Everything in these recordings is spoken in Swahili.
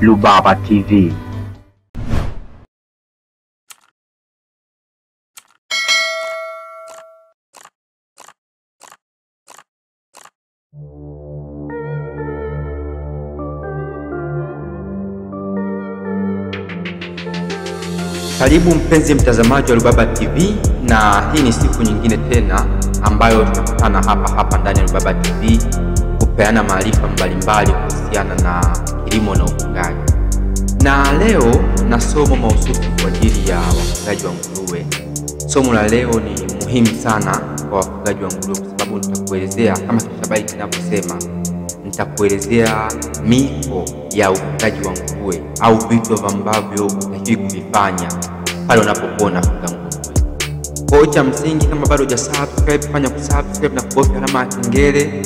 Rubaba TV. Karibu mpenzi mtazamaji wa lubaba TV, na hii ni siku nyingine tena ambayo tunakutana hapa hapa ndani ya lubaba TV kupeana maarifa mbalimbali kuhusiana na kilimo na ufugaji. Na leo na somo mahususi kwa ajili ya wafugaji wa nguruwe. Somo la leo ni muhimu sana kwa wafugaji wa nguruwe kwa sababu nitakuelezea kama kichwa kinavyosema, nitakuelezea miko ya ufugaji wa nguruwe au vitu ambavyo utakiwi kuvifanya pale unapokuwa unafuga nguruwe. Kwa cha msingi, kama bado hujasubscribe, fanya kusubscribe na kubofya alama ya kengele,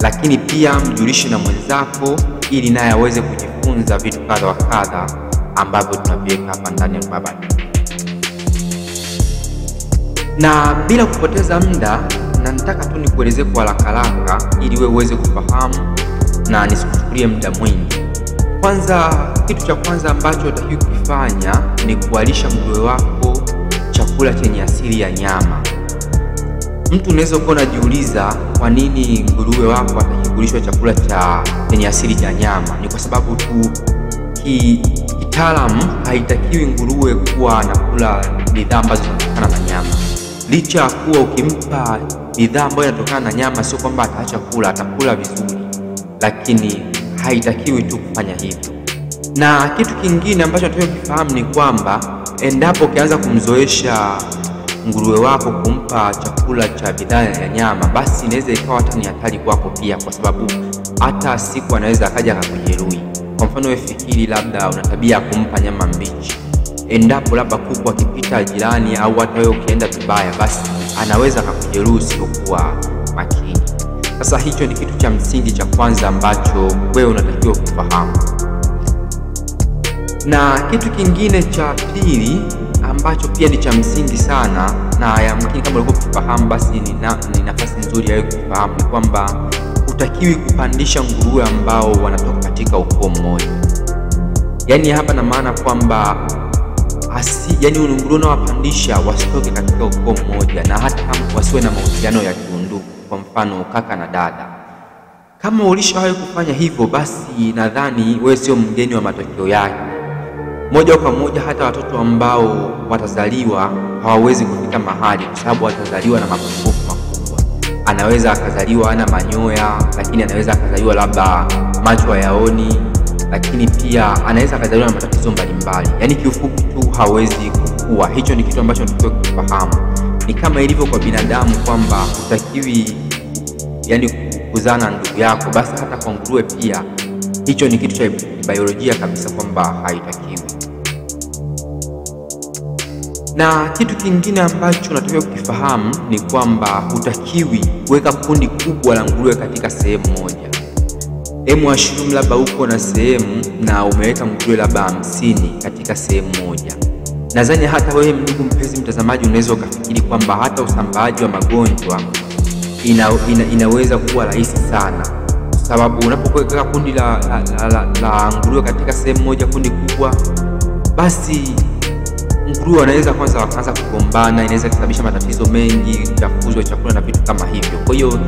lakini pia mjulishe na mwenzako ili naye aweze kujifunza vitu kadha wa kadha ambavyo tunaviweka hapa ndani ya Rubaba Na bila kupoteza muda, na nataka tu nikuelezee kwa haraka haraka ili wewe uweze kufahamu na nisikuchukulie muda mwingi. Kwanza, kitu cha kwanza ambacho utakiwa kukifanya ni kualisha nguruwe wako chakula chenye asili ya nyama. Mtu unaweza kuwa unajiuliza kwa nini nguruwe wako atakikulishwa chakula cha chenye asili cha nyama. Ni kwa sababu tu ki, kitaalamu haitakiwi nguruwe kuwa anakula bidhaa ambazo zinatokana na nyama, licha ya kuwa ukimpa bidhaa ambayo inatokana na nyama, sio kwamba ataacha kula, atakula vizuri, lakini haitakiwi tu kufanya hivyo. Na kitu kingine ambacho nataka kufahamu ni kwamba endapo ukianza kumzoesha nguruwe wako kumpa chakula cha bidhaa ya nyama, basi inaweza ikawa hata ni hatari kwako pia, kwa sababu hata siku anaweza akaja akakujeruhi. Kwa mfano, wewe fikiri, labda una tabia ya kumpa nyama mbichi, endapo labda kuku akipita jirani au hata wewe ukienda vibaya, basi anaweza akakujeruhi usipokuwa makini. Sasa hicho ni kitu cha msingi cha kwanza ambacho wewe unatakiwa kufahamu, na kitu kingine cha pili ambacho pia ni cha msingi sana na yamkini kama ulikuwa kufahamu, basi ni, na, ni nafasi nzuri ya kufahamu ni kwamba hutakiwi kupandisha nguruwe ambao wanatoka katika ukoo mmoja. Yaani hapa na maana kwamba asi, yani nguruwe unaowapandisha wasitoke katika ukoo mmoja, na hata kama wasiwe na mahusiano ya kiundugu, kwa mfano kaka na dada. Kama ulishawahi kufanya hivyo, basi nadhani wewe sio mgeni wa matokeo yake moja kwa moja hata watoto ambao watazaliwa hawawezi kufika mahali, kwa sababu watazaliwa na mapungufu makubwa. Anaweza akazaliwa ana manyoya, lakini anaweza akazaliwa labda macho hayaoni, lakini pia anaweza akazaliwa na matatizo mbalimbali. Yaani kiufupi tu hawezi kukua. Hicho ni kitu ambacho tunatakiwa kufahamu. Ni kama ilivyo kwa binadamu kwamba hutakiwi yani kuzaa na ndugu yako, basi hata kwa nguruwe pia hicho ni kitu cha biolojia kabisa kwamba haitakiwi. Na kitu kingine ambacho unatakiwa kukifahamu ni kwamba hutakiwi kuweka kundi kubwa la nguruwe katika sehemu moja. Hemu ashumu labda uko na sehemu na umeweka nguruwe labda hamsini katika sehemu moja. Nadhani hata wewe ndugu mpenzi mtazamaji, unaweza ukafikiri kwamba hata usambaaji wa magonjwa ina, ina, inaweza kuwa rahisi sana sababu unapoweka kundi la, la, la, la, la nguruwe katika sehemu moja, kundi kubwa, basi nguruwe wanaweza kwanza wakaanza kugombana, inaweza kusababisha matatizo mengi, uchafuzi wa chakula na vitu kama hivyo. Kwa hiyo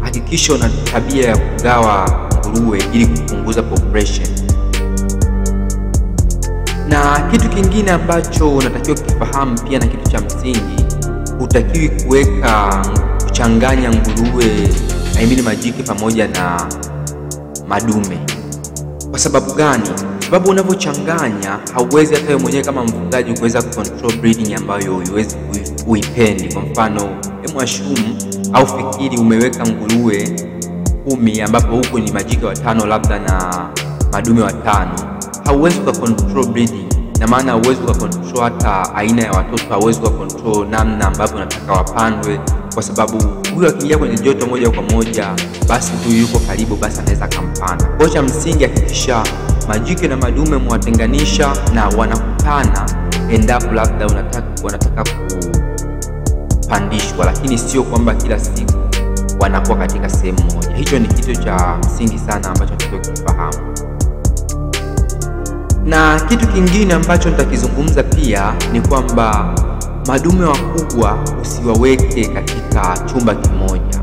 hakikisha una tabia ya kugawa nguruwe ili kupunguza population. Na kitu kingine ambacho unatakiwa kukifahamu pia na kitu cha msingi, hutakiwi kuweka kuchanganya nguruwe I mean majike pamoja na madume. Kwa sababu gani? Sababu unavyochanganya hauwezi hata wewe mwenyewe kama mfugaji kuweza control breeding ambayo huiwezi uipendi. Kwa mfano, hebu ashumu au fikiri umeweka nguruwe kumi ambapo huko ni majike watano labda na madume watano, hauwezi uka control breeding na maana hauwezi uka control hata aina ya watoto, hauwezi ukakontrol namna ambavyo unataka wapandwe kwa sababu huyo akiingia kwenye joto moja kwa moja, basi huyu yuko karibu, basi anaweza akampanda. Kwa cha msingi, hakikisha majike na madume mwatenganisha na wanakutana endapo labda unataka wanataka kupandishwa, lakini sio kwamba kila siku wanakuwa katika sehemu moja. Hicho ni kitu cha msingi sana ambacho tunatakiwa kufahamu. Na kitu kingine ambacho nitakizungumza pia ni kwamba madume wakubwa usiwaweke katika chumba kimoja,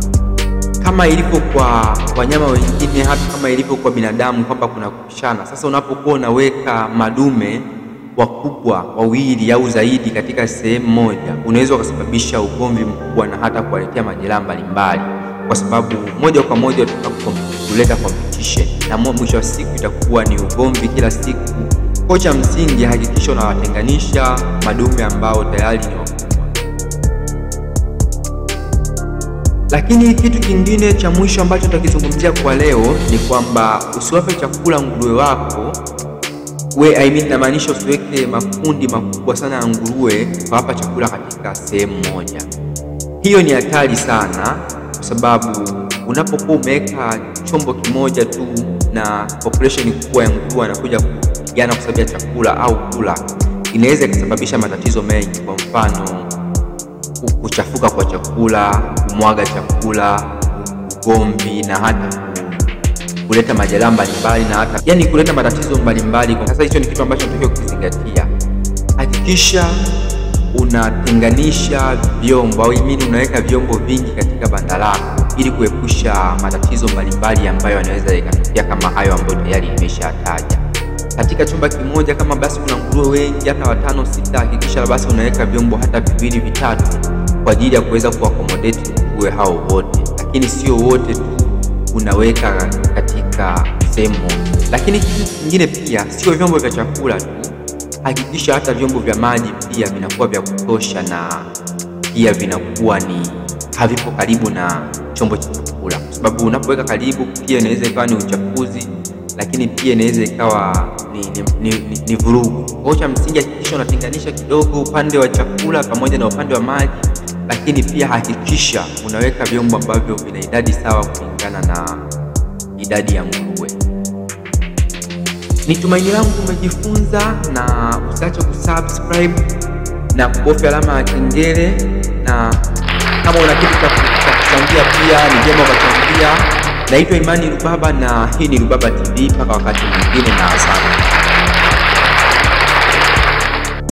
kama ilivyo kwa wanyama wengine, hata kama ilivyo kwa binadamu kwamba kuna kupishana. Sasa unapokuwa unaweka madume wakubwa wawili au zaidi katika sehemu moja, unaweza ukasababisha ugomvi mkubwa na hata kuwaletea majeraha mbalimbali, kwa sababu moja kwa moja kuleta competition na mwisho wa siku itakuwa ni ugomvi kila siku. Kocha msingi, hakikisha unawatenganisha madume ambao tayari ni Lakini kitu kingine cha mwisho ambacho tutakizungumzia kwa leo ni kwamba usiwape chakula nguruwe wako we, I mean, namaanisha usiweke makundi makubwa sana ya nguruwe kawapa chakula katika sehemu moja. Hiyo ni hatari sana, kwa sababu unapokuwa umeweka chombo kimoja tu na population kubwa ya nguruwe anakuja kupigana kwa sababu ya chakula au kula, inaweza ikasababisha matatizo mengi, kwa mfano kuchafuka kwa chakula, kumwaga chakula, ugomvi na hata kuleta majeraha mbalimbali na hata yani kuleta matatizo mbalimbali. Sasa hicho ni kitu ambacho tunatakiwa kukizingatia. Hakikisha unatenganisha vyombo au imini, unaweka vyombo vingi katika banda lako ili kuepusha matatizo mbalimbali ambayo yanaweza yakatokea kama hayo ambayo tayari nimeshataja. Katika chumba kimoja kama basi kuna nguruwe wengi hata watano sita, hakikisha basi unaweka vyombo hata viwili vitatu kwa ajili ya kuweza kuakomodeti nguruwe hao wote, lakini sio wote tu unaweka katika sehemu moja. Lakini kitu kingine pia sio vyombo vya chakula tu, hakikisha hata vyombo vya maji pia vinakuwa vya kutosha na pia vinakuwa ni havipo karibu na chombo cha chakula, kwa sababu unapoweka karibu pia inaweza ikawa ni uchafuzi, lakini pia inaweza ikawa ni, ni, ni, ni, ni vurugu. Kwa cha msingi hakikisha unatenganisha kidogo upande wa chakula pamoja na upande wa maji lakini pia hakikisha unaweka vyombo ambavyo vina idadi sawa kulingana na idadi ya nguruwe. Ni tumaini langu umejifunza, na usiache kusubscribe na kubofya alama ya kengele, na kama una kitu cha kuchangia pia ni jema ukachangia. Naitwa Imani Rubaba na hii ni Rubaba TV. Mpaka wakati mwingine, na asante.